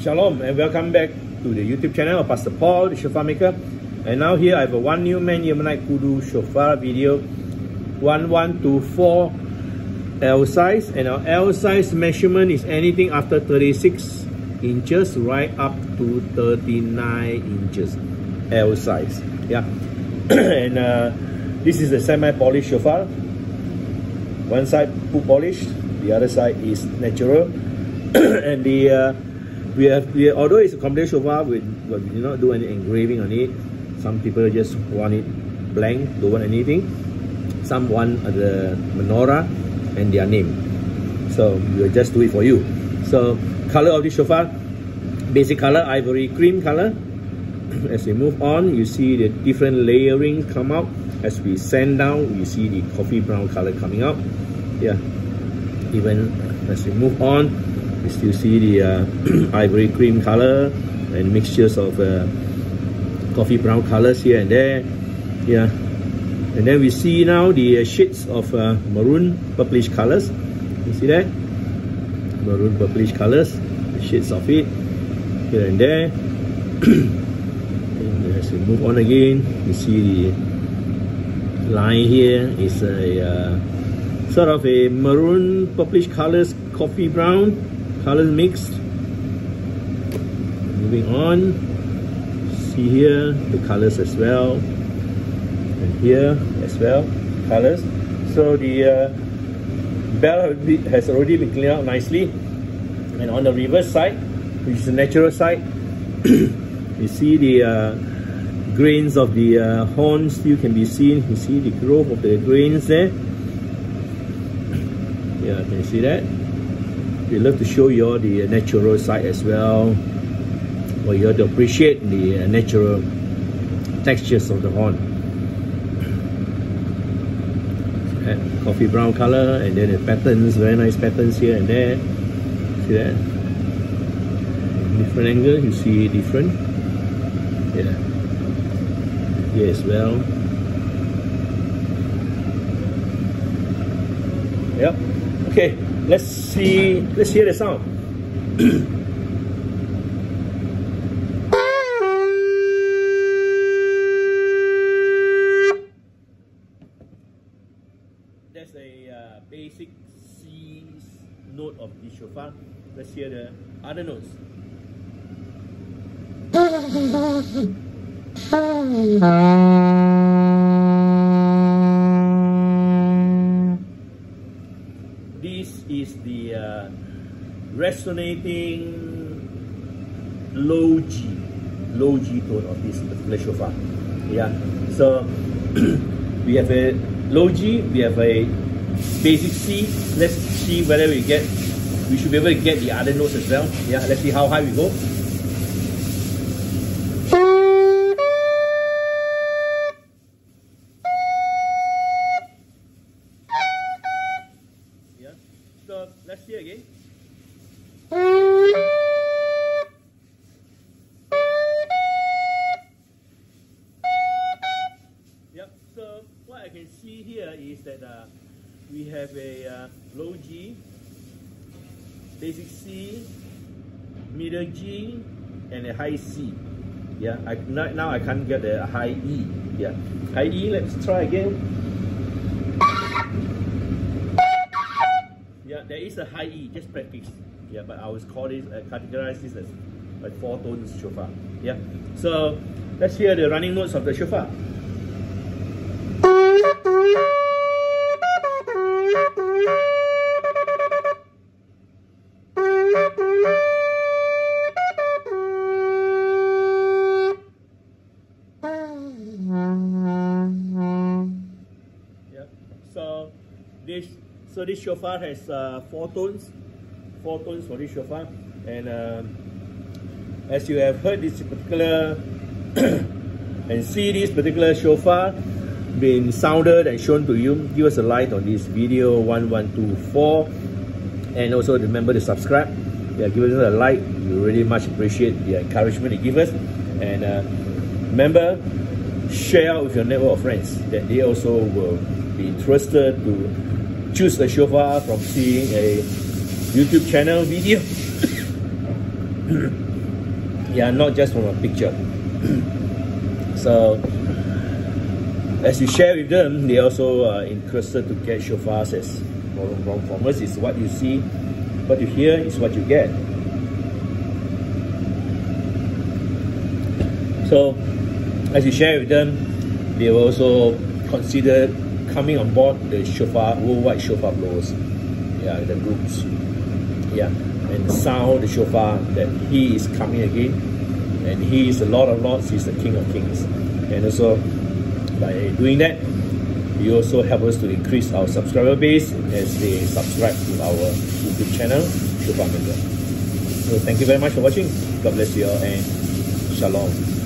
Shalom and welcome back to the YouTube channel of Pastor Paul, the Shofar Maker. And now here I have a one new man Yemenite Kudu Shofar video 1124 L size and our L size measurement is anything after 36 inches right up to 39 inches L size. Yeah. and uh, this is a semi-polished shofar. One side full polished, the other side is natural. and the uh, we have we, although it's a complete shofar, we, we do not do any engraving on it. Some people just want it blank, don't want anything. Some want the menorah and their name. So we'll just do it for you. So color of the shofar, basic color ivory cream color. As we move on, you see the different layering come out. As we sand down, you see the coffee brown color coming out. Yeah. Even as we move on, you still see the uh, ivory cream color and mixtures of uh, coffee brown colors here and there. Yeah. And then we see now the uh, shades of uh, maroon purplish colors. You see that? Maroon purplish colors, the shades of it here and there. and as we move on again, you see the line here is a uh, sort of a maroon purplish colors, coffee brown colors mixed. Moving on, see here the colors as well, and here as well colors. So the uh, bell has already been cleaned out nicely, and on the reverse side, which is the natural side, you see the uh, grains of the uh, horn still can be seen. You see the growth of the grains there. Yeah, can you see that? We love to show you all the uh, natural side as well, for you to appreciate the uh, natural textures of the horn. Coffee brown color and then the patterns, very nice patterns here and there. See that? Different angle, you see different. Yeah here as well. Yep. Okay, let's see, let's hear the sound. That's a uh, basic C note of the shofar. Let's hear the other notes. This is the uh, resonating low G, low G tone of this particular shofar. Yeah, so we have a low G, we have a basic C. Let's see whether we get, we should be able to get the other notes as well. Yeah, let's see how high we go. Is that uh, we have a uh, low G, basic C, middle G, and a high C. Yeah, I, now I can't get a high E. Yeah, high E, let's try again. Yeah, there is a high E, just practice. Yeah, but I was call this, uh, categorize this as like four tones shofar. Yeah, so let's hear the running notes of the shofar. This so this shofar has uh, four tones, four tones for this shofar, and uh, as you have heard this particular and see this particular shofar being sounded and shown to you, give us a like on this video 1124, and also remember to subscribe. Yeah, give us a like. We really much appreciate the encouragement you give us, and uh, remember share with your network of friends that they also will be interested to choose a shofar from seeing a YouTube channel video. Yeah, not just from a picture. so as you share with them, they also are interested to get shofars as from, from, us is what you see, what you hear is what you get. So as you share with them, they will also consider coming on board the shofar, worldwide shofar blowers, yeah, the groups, yeah, and sound the shofar that he is coming again, and he is the Lord of Lords, he's the King of Kings, and also by doing that, you also help us to increase our subscriber base as they subscribe to our YouTube channel, Shofar Maker. So thank you very much for watching. God bless you all and Shalom.